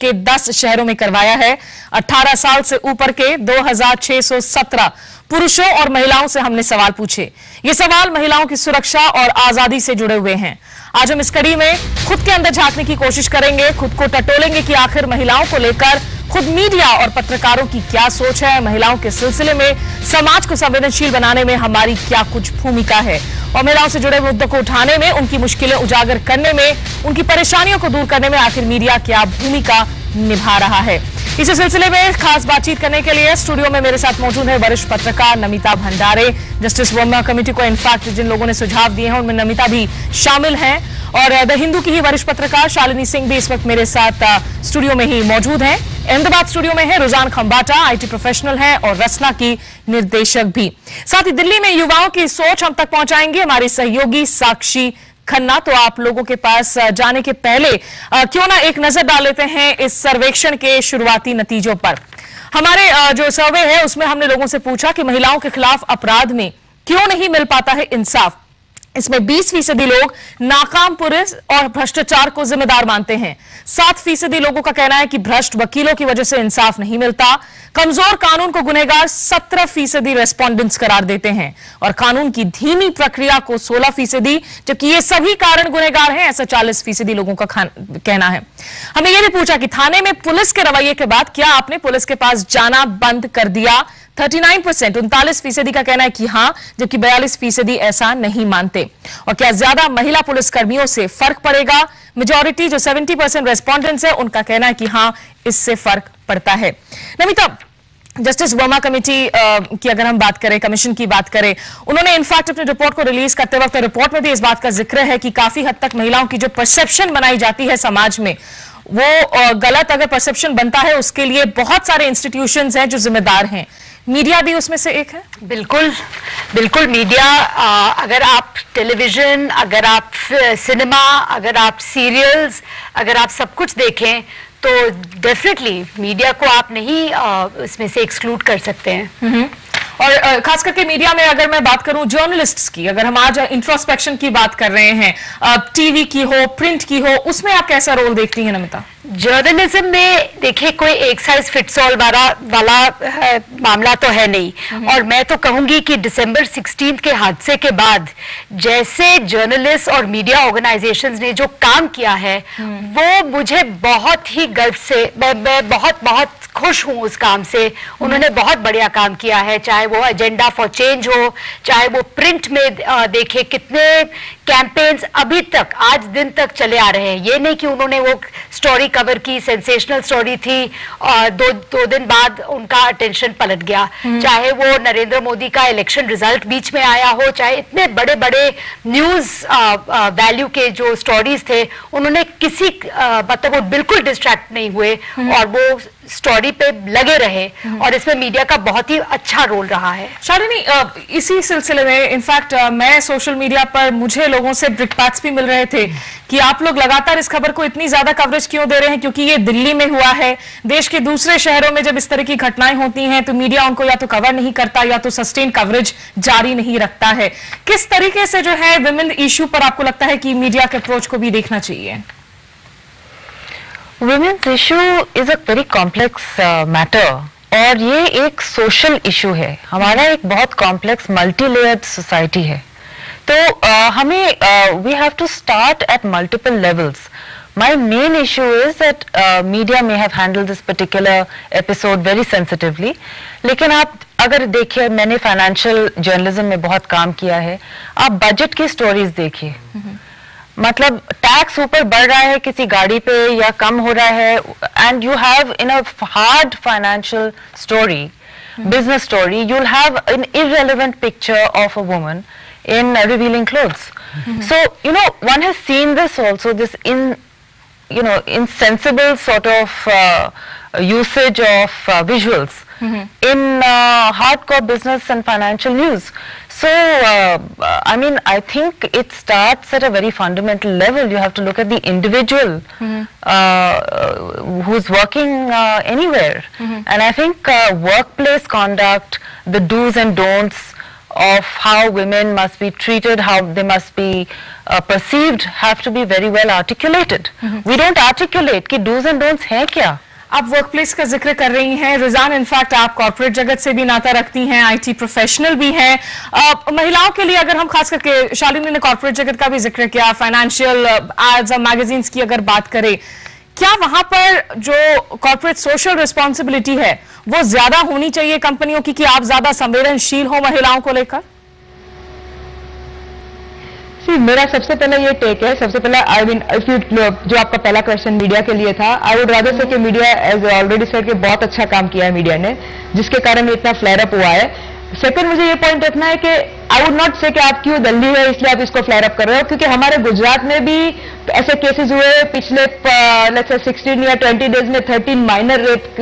के 10 शहरों में करवाया है। 18 साल से ऊपर के 2617 पुरुषों और महिलाओं से हमने सवाल पूछे। ये सवाल महिलाओं की सुरक्षा और आज़ादी से जुड़े हुए हैं। आज हम इस कड़ी में खुद के अंदर झांकने की कोशिश करेंगे, खुद को टटोलेंगे कि आखिर महिलाओं को लेकर खुद मीडिया और पत्रकारों की क्या सोच है? महिलाओं के सिलसिले में समाज को संवेदनशील बनाने में हमारी क्या कुछ भूमिका है? और महिलाओं से जुड़े मुद्दों को उठाने में, उनकी मुश्किलें उजागर करने में, उनकी परेशानियों को दूर करने में आखिर मीडिया क्या भूमिका निभा रहा है। इसी सिलसिले में खास बातचीत करने के लिए स्टूडियो में मेरे साथ मौजूद है वरिष्ठ पत्रकार नमिता भंडारे। जस्टिस वर्मा कमेटी को इनफैक्ट जिन लोगों ने सुझाव दिए हैं, उनमें नमिता भी शामिल हैं। और द हिंदू की ही वरिष्ठ पत्रकार शालिनी सिंह भी इस वक्त मेरे साथ स्टूडियो में ही मौजूद हैं। अहमदाबाद स्टूडियो में है रुजान खंबाटा आईटी प्रोफेशनल है और रचना की निर्देशक भी। साथ ही दिल्ली में युवाओं की सोच हम तक पहुंचाएँगे। हमारे सहयोगी साक्षी खन्ना तो आप लोगों के पास जाने के पहले क्यों ना एक नज़र डाल लेते हैं इस सर्वेक्षण के शुरुआती नतीजों पर। हमारे जो सर्वे है, उसमें हमने लोगों से पूछा कि महिलाओं के खिलाफ अपराध में क्यों नहीं मिल पाता है इंसाफ। इसमें 20 फ़ीसदी लोग नाकाम पुलिस और भ्रष्टाचार को जिम्मेदार मानते हैं। सात फ़ीसदी लोगों का कहना है कि भ्रष्ट वकीलों की वजह से इंसाफ नहीं मिलता। कमज़ोर कानून को गुनेगार 17 फ़ीसदी रेस्पोंडेंट्स करार देते हैं और कानून की धीमी प्रक्रिया को 16 फ़ीसदी, जबकि ये सभी कारण गुनेगार हैं, ऐसा 40 फ़ीसदी लोगों का कहना है। हमें यह भी पूछा कि थाने में पुलिस के रवैये के बाद क्या आपने पुलिस के पास जाना बंद कर दिया? 39 परसेंट, उनतालीस फ़ीसदी का कहना है कि हाँ, जबकि बयालीस फ़ीसदी ऐसा नहीं मानते। और क्या ज़्यादा महिला पुलिसकर्मियों से फ़र्क पड़ेगा? मेजोरिटी, जो 70 परसेंट रेस्पॉन्डेंट्स है, उनका कहना है कि हाँ, इससे फ़र्क पड़ता है। नमिता, जस्टिस वर्मा कमेटी की अगर हम बात करें, कमीशन की बात करें, उन्होंने इनफैक्ट अपनी रिपोर्ट को रिलीज़ करते वक्त रिपोर्ट में भी इस बात का ज़िक्र है कि काफ़ी हद तक महिलाओं की जो परसेप्शन बनाई जाती है समाज में, वो गलत अगर परसेप्शन बनता है, उसके लिए बहुत सारे इंस्टीट्यूशंस हैं जो जिम्मेदार हैं। मीडिया भी उसमें से एक है बिल्कुल बिल्कुल मीडिया आ, अगर आप टेलीविज़न अगर आप सिनेमा अगर आप सीरियल्स अगर आप सब कुछ देखें तो डेफिनेटली मीडिया को आप नहीं आ, इसमें से एक्सक्लूड कर सकते हैं हम्म। और खास करके मीडिया में अगर मैं बात करूँ जर्नलिस्ट्स की अगर हम आज इंट्रोस्पेक्शन की बात कर रहे हैं टीवी की हो प्रिंट की हो उसमें आप कैसा रोल देखती हैं नमिता जर्नलिज्म में देखिए कोई एक साइज़ फिट्स ऑल वाला वाला मामला तो है नहीं हम्म। और मैं तो कहूँगी कि दिसंबर 16 के हादसे के बाद जैसे जर्नलिस्ट और मीडिया ऑर्गेनाइजेशंस ने जो काम किया है हम्म। वो मुझे बहुत ही गर्व से मैं, मैं बहुत बहुत खुश हूँ उस काम से। उन्होंने बहुत बढ़िया काम किया है, चाहे वो एजेंडा फॉर चेंज हो, चाहे वो प्रिंट में देखे कितने कैंपेन्स अभी तक आज दिन तक चले आ रहे हैं ये नहीं कि उन्होंने वो स्टोरी कवर की सेंसेशनल स्टोरी थी और दो दो दिन बाद उनका अटेंशन पलट गया हम्म। चाहे वो नरेंद्र मोदी का इलेक्शन रिज़ल्ट बीच में आया हो चाहे इतने बड़े बड़े न्यूज़ वैल्यू के जो स्टोरीज थे उन्होंने किसी मतलब वो बिल्कुल डिस्ट्रैक्ट नहीं हुए हम्म। और वो स्टोरी पे लगे रहे हम्म। और इसमें मीडिया का बहुत ही अच्छा रोल रहा है शालिनी इसी सिलसिले में इनफैक्ट मैं सोशल मीडिया पर मुझे लोगों से ब्रिकपैक्स भी मिल रहे थे कि आप लोग लगातार इस खबर को इतनी ज़्यादा कवरेज क्यों दे रहे हैं? क्योंकि ये दिल्ली में हुआ है। देश के दूसरे शहरों में जब इस तरह की घटनाएँ होती हैं तो मीडिया उनको या तो कवर नहीं करता, या तो सस्टेन कवरेज जारी नहीं रखता है। किस तरीके से जो है विमेन इश्यू पर आपको लगता है कि मीडिया के अप्रोच को भी देखना चाहिए? Women's issue is a very complex matter और ये एक सोशल इशू है। हमारा एक बहुत कॉम्प्लेक्स मल्टी लेयर्ड सोसाइटी है। तो uh, हमें we have to start at multiple levels My main issue is that uh, media may have handled this particular episode very sensitively. लेकिन आप अगर देखिए मैंने फाइनेंशियल जर्नलिज्म में बहुत काम किया है आप बजट की स्टोरीज देखिए mm -hmm. मतलब टैक्स ऊपर बढ़ रहा है किसी गाड़ी पे या कम हो रहा है and you have in a hard financial story business story you'll have an irrelevant picture of a woman in uh, revealing clothes mm -hmm. so you know one has seen this also this in you know, insensible sort of uh, usage of uh, visuals mm -hmm. in uh, hardcore business and financial news. So, uh, I mean, I think it starts at a very fundamental level. You have to look at the individual mm -hmm. who's working anywhere. Mm -hmm. And I think workplace conduct, the do's and don'ts, of how women must be treated, how they must be uh, perceived, have to be very well articulated. Mm -hmm. We don't articulate कि do's and don'ts हैं क्या? आप workplace का ज़िक्र कर रही हैं रिजान in fact आप कॉर्पोरेट जगत से भी नाता रखती हैं आईटी प्रोफेशनल भी हैं महिलाओं के लिए अगर हम खास करके शालिनी ने कॉर्पोरेट जगत का भी ज़िक्र किया फाइनेंशियल एड्स और मैगजीन्स की अगर बात करें क्या वहाँ पर जो कॉर्पोरेट सोशल रिस्पॉन्सिबिलिटी है, वो ज़्यादा होनी चाहिए कंपनियों की कि आप ज़्यादा संवेदनशील हो महिलाओं को लेकर? सी मेरा सबसे पहला ये टेक है, सबसे पहला आई मीन इफ़ यू जो आपका पहला क्वेश्चन मीडिया के लिए था आई वुड रादर से कि मीडिया एज ऑलरेडी सर के बहुत अच्छा काम किया है मीडिया ने, जिसके कारण इतना फ्लैरअप हुआ है। सेकंड मुझे ये पॉइंट रखना है कि आई वुड नॉट से कि आप क्यों दिल्ली है, इसलिए आप इसको फ्लैरअप अप कर रहे हो, क्योंकि हमारे गुजरात में भी ऐसे केसेस हुए पिछले लेट्स से 16 या 20 डेज़ में 13 माइनर रेप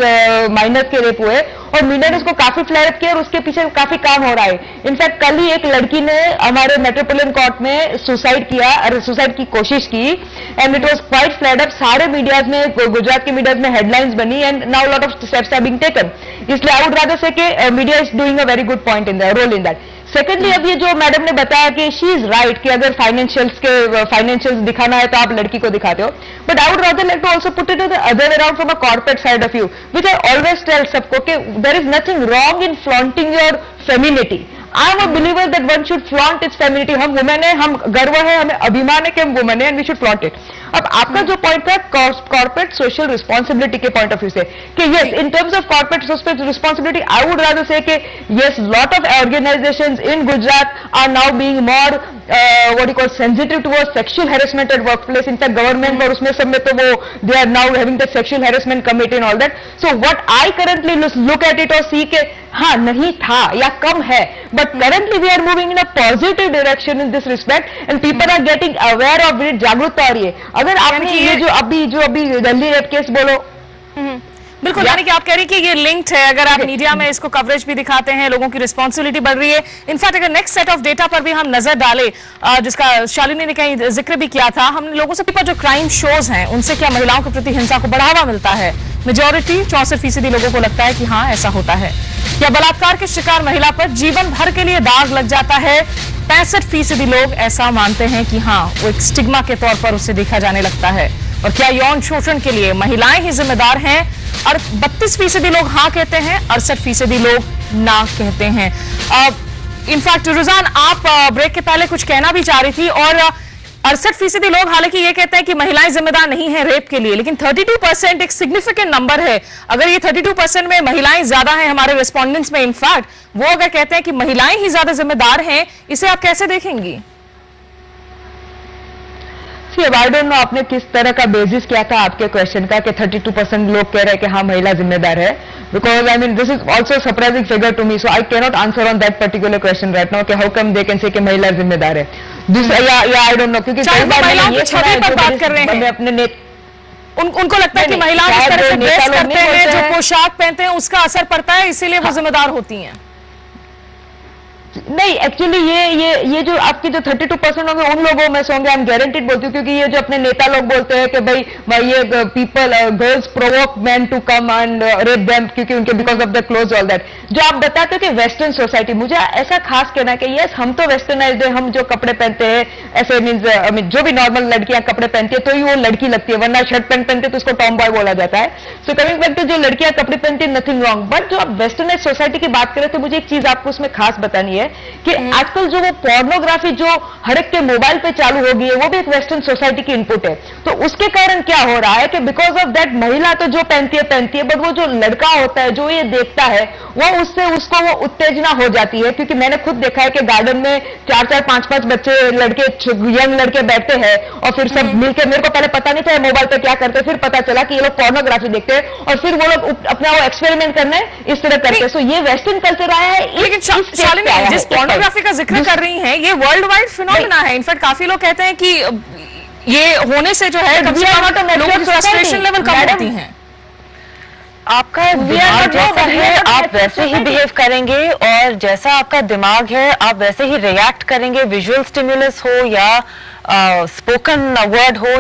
माइनर के रेप हुए और मीडिया ने उसको काफ़ी फ्लैरअप किया और उसके पीछे काफ़ी काम हो रहा है। इनफैक्ट कल ही एक लड़की ने हमारे मेट्रोपोलिटन कोर्ट में सुसाइड किया सुसाइड की कोशिश की and it was quite flared up सारे मीडियाज में, गुजरात के मीडियाज में हेडलाइंस बनी and now lot of steps are being taken इसलिए वुड रादर से कि media is doing a very good point in the role in that secondly अब ये जो मैडम ने बताया कि शी इज़ राइट कि अगर फाइनेंशियल्स के फाइनेंशियल्स दिखाना है तो आप लड़की को दिखाते हो। But I would rather like to also put it the other around from a corporate side of you which I always tell सबको कि there is nothing wrong in flaunting your femininity I am a believer that one should flaunt its femininity हम women है, हम गर्व है, हमें अभिमान है कि हम वुमेन है and we should flaunt it अब आपका जो पॉइंट था कॉर्पोरेट सोशल रिस्पॉन्सिबिलिटी के पॉइंट ऑफ़ व्यू से, कि yes in terms of corporate responsibility I would rather say कि yes lot of organisation in Gujarat are now being more what you call sensitive towards sexual harassment at workplace in fact government और उसमें सब में तो वो they are now having the sexual harassment committee and all that so what I currently look at it और सी के हाँ नहीं था या कम है but currently we are moving in a positive direction in this respect and people are getting aware of it जागरूकता हो रही है। अगर आपने ये ये- जो अभी जो अभी दिल्ली रेप केस बोलो बिल्कुल यानी कि आप कह रही कि ये लिंक्ड है। अगर आप मीडिया में इसको कवरेज भी दिखाते हैं लोगों की रिस्पॉन्सिबिलिटी बढ़ रही है। इनफैक्ट अगर नेक्स्ट सेट ऑफ़ डेटा पर भी हम नज़र डालें जिसका शालिनी ने कहीं ज़िक्र भी किया था हमने लोगों से पूछा जो क्राइम शोज़ हैं उनसे क्या महिलाओं के प्रति हिंसा को बढ़ावा मिलता है? मेजोरिटी चौसठ फ़ीसदी लोगों को लगता है कि हाँ ऐसा होता है। या बलात्कार के शिकार महिला पर जीवन भर के लिए दाग लग जाता है। पैंसठ फ़ीसदी लोग ऐसा मानते हैं कि हाँ वो एक स्टिग्मा के तौर पर उसे देखा जाने लगता है। और क्या यौन शोषण के लिए महिलाएँ ही जिम्मेदार हैं? और बत्तीस फ़ीसदी लोग हाँ कहते हैं, अड़सठ फ़ीसदी लोग ना कहते हैं। इनफैक्ट रुझान, आप ब्रेक के पहले कुछ कहना भी चाह रही थी और अड़सठ फ़ीसदी लोग हालाँकि ये कहते हैं कि महिलाएँ जिम्मेदार नहीं है रेप के लिए, लेकिन 32 परसेंट एक सिग्निफिकेंट नंबर है। अगर ये 32 परसेंट में महिलाएँ ज़्यादा हैं हमारे रेस्पोंडेंट्स में, इनफैक्ट वो अगर कहते हैं कि महिलाएँ ही ज़्यादा जिम्मेदार हैं, इसे आप कैसे देखेंगी? सी अब आई डोंट नो आपने किस तरह का बेसिस किया था आपके क्वेश्चन का कि 32 परसेंट लोग कह रहे हैं कि हाँ महिला जिम्मेदार है। Because I mean this is also surprising figure to me so I cannot answer on that particular question right now कि how come they can say कि महिला जिम्मेदार है। दूसरा या या आई डोंट नो क्योंकि कई बार मैंने ये सुना छवि है पर बात कर रहे हैं। अपने नेत उन, उनको लगता है कि महिलाएँ शायद तरह से ड्रेस करते हैं जो पोशाक पहनते हैं उसका असर पड़ता है इसीलिए वो जिम्मेदार होती हैं। नहीं एक्चुअली ये ये ये जो आपके जो 32 परसेंट होंगे, उन लोगों में से होंगे एम गारंटेड बोलती हूँ, क्योंकि ये जो अपने नेता लोग बोलते हैं कि भाई भाई ये people girls provoke man to come and rape them क्योंकि उनके because of the clothes all that जो आप बताते हो कि वेस्टर्न सोसाइटी मुझे ऐसा खास कहना है कि यस हम तो वेस्टर्नाइज है, हम जो कपड़े पहनते हैं, ऐसे मीन्स आई मीन जो भी नॉर्मल लड़कियाँ कपड़े पहनती है तो ही वो लड़की लगती है, वरना शर्ट पैंट पहनते तो उसको टॉम बॉय बोला जाता है। सो कमिंग बैक टू जो लड़कियाँ कपड़े पहनती है नथिंग रॉन्ग बट जो आप वेस्टर्नाइज सोसाइटी की बात करें तो मुझे एक चीज़ आपको उसमें खास बतानी है कि आजकल जो वो पोर्नोग्राफी जो हर एक के मोबाइल पे चालू हो गई है वो भी एक वेस्टर्न सोसाइटी की इनपुट है। तो उसके कारण क्या हो रहा है कि बिकॉज़ ऑफ़ दैट महिला तो जो पहनती है पहनती है बट वो जो लड़का होता है जो ये देखता है वो उससे उसको वो उत्तेजना हो जाती है। क्योंकि मैंने खुद देखा है कि गार्डन में चार चार पाँच पाँच बच्चे लड़के यंग लड़के बैठते हैं और फिर सब मिलकर मेरे को पहले पता नहीं था मोबाइल पे क्या करते फिर पता चला कि ये लोग पोर्नोग्राफी देखते हैं और फिर वो लोग अपना वो एक्सपेरिमेंट करने इस तरह करते हैं। सो ये वेस्टर्न कल्चर आया है लेकिन जिस पोर्नोग्राफी का ज़िक्र कर रही हैं ये वर्ल्ड वाइड फिनोमिना है। इनफैक्ट काफ़ी लोग कहते हैं कि ये होने से जो है कम से कम लोगों की फ्रस्ट्रेशन लेवल कम होती हैं। आपका दिमाग जैसा है आप वैसे ही बिहेव करेंगे और जैसा आपका दिमाग है आप वैसे ही रिएक्ट करेंगे विजुअल स्टिमुलस हो या स्पोकन वर्ड हो